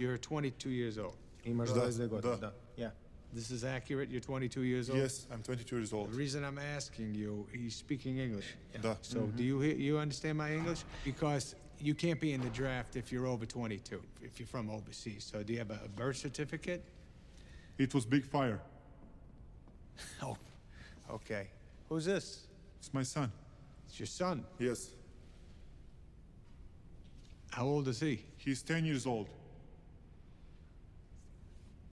You're 22 years old. Има da. 22 Yeah. This is accurate? You're 22 years old? Yes, I'm 22 years old. The reason I'm asking you, he's speaking English. Да. So do you you understand my English? Because you can't be in the draft if you're over 22, if you're from overseas. So do you have a birth certificate? It was big fire. Oh, okay. Who's this? It's my son. It's your son. Yes. How old is he? He's 10 years old.